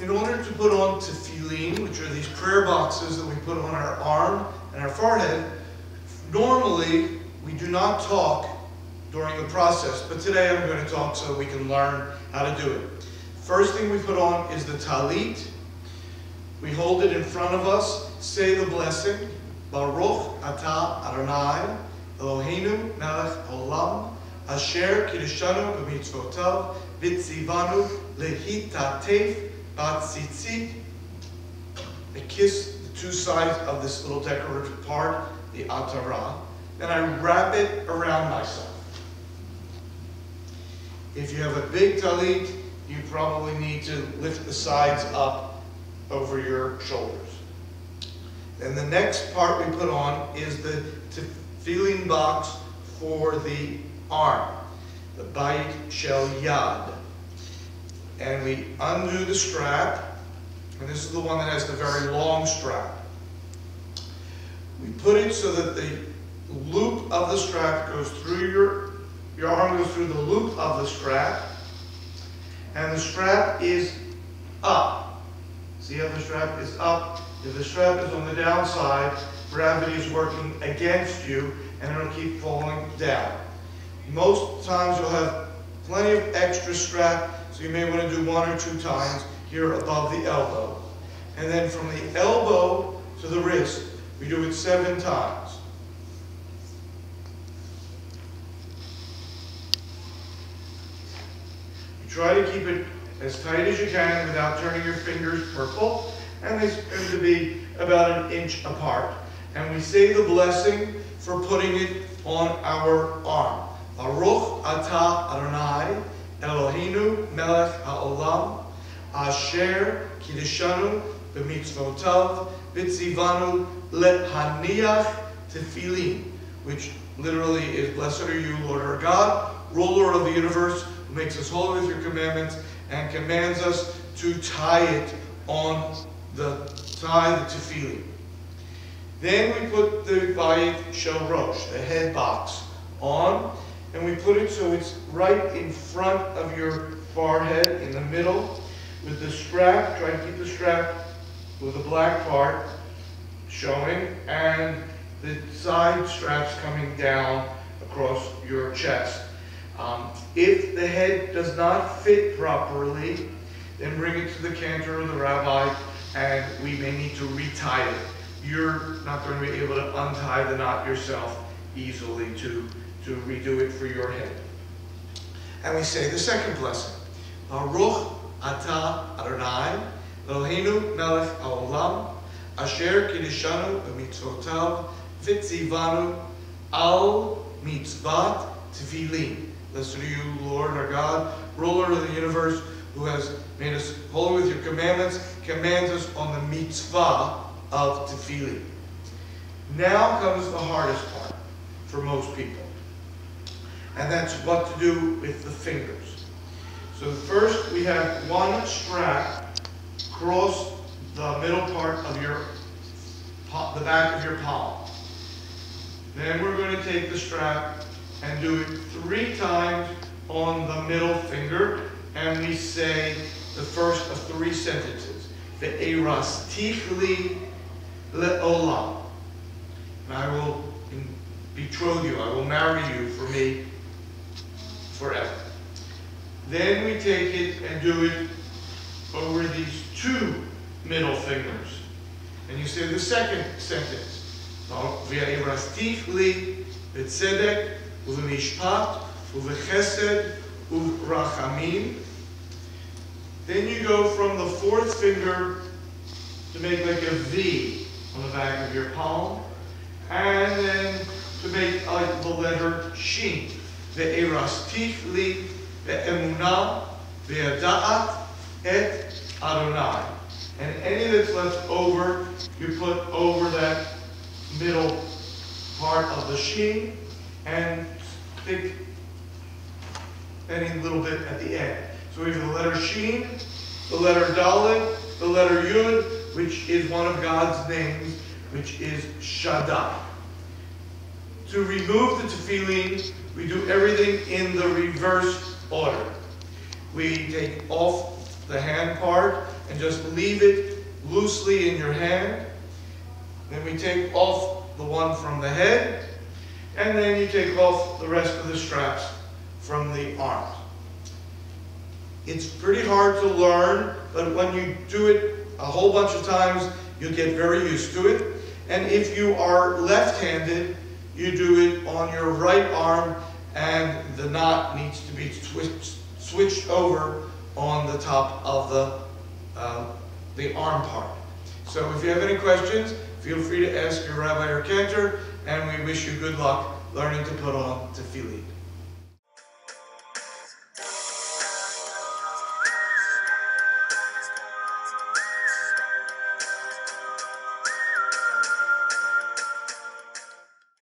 In order to put on tefillin, which are these prayer boxes that we put on our arm and our forehead, normally we do not talk during the process, but today I'm going to talk so we can learn how to do it. First thing we put on is the talit. We hold it in front of us, say the blessing, Baruch atah Adonai, Eloheinu melech olam, asher kiddushanu b'mitzvotav, v'tzivanu lehitatef batzitzit. I kiss the two sides of this little decorative part, the atara, then I wrap it around myself. If you have a big talit, you probably need to lift the sides up over your shoulders. Then the next part we put on is the tefillin box for the arm, the bayit shel yad. And we undo the strap, and this is the one that has the very long strap. We put it so that the loop of the strap goes through your, your arm goes through the loop of the strap, and the strap is up. See how the strap is up? If the strap is on the downside, gravity is working against you, and it'll keep falling down. Most times you'll have plenty of extra strap, so you may want to do one or two times here above the elbow. And then from the elbow to the wrist, we do it seven times. You try to keep it as tight as you can without turning your fingers purple. And they seem to be about an inch apart. And we say the blessing for putting it on our arm. Baruch atah Adonai Eloheinu melech haolam asher kiddushanu b'mitzvotav v'tzivanu lehaniach tefillin, which literally is, Blessed are you, Lord our God, ruler of the universe, who makes us holy with your commandments and commands us to tie it on the tie the tefillin. Then we put the Bayit Shel Rosh, the head box, on, and we put it so it's right in front of your forehead, in the middle, with the strap, try to keep the strap with the black part showing, and the side straps coming down across your chest. Um, if the head does not fit properly, then bring it to the cantor or the rabbi, and we may need to retie it. You're not going to be able to untie the knot yourself easily to, to redo it for your head. And we say the second blessing. Baruch atah Adonai, Eloheinu melech haolam, asher kiddushanu b'mitzvotav, v'tzivanu al mitzvat tefillin. Blessed are you, Lord our God, ruler of the universe, who has made us holy with your commandments, commands us on the mitzvah of tefillin. Now comes the hardest for most people. And that's what to do with the fingers. So first we have one strap across the middle part of your, the back of your palm. Then we're going to take the strap and do it three times on the middle finger, and we say the first of three sentences. Ve'erastich li le'olam. And I will betroth you, I will marry you for me forever. Then we take it and do it over these two middle fingers. And you say the second sentence. Ve'erastich li v'tzedek u'v'mishpat u'v'chesed u'rachamim. Then you go from the fourth finger to make like a V on the back of your palm. And the letter Shin. Ve'erastich li ve'emunah v'yada'at et Adonai. And any that's left over, you put over that middle part of the Shin, and thick any little bit at the end. So we have the letter Shin, the letter Dalet, the letter Yud, which is one of God's names, which is Shaddai. To remove the tefillin, we do everything in the reverse order. We take off the hand part and just leave it loosely in your hand. Then we take off the one from the head, and then you take off the rest of the straps from the arms. It's pretty hard to learn, but when you do it a whole bunch of times, you'll get very used to it. And if you are left-handed, you do it on your right arm, and the knot needs to be switched, over on the top of the, uh, the arm part. So if you have any questions, feel free to ask your rabbi or cantor, and we wish you good luck learning to put on tefillin.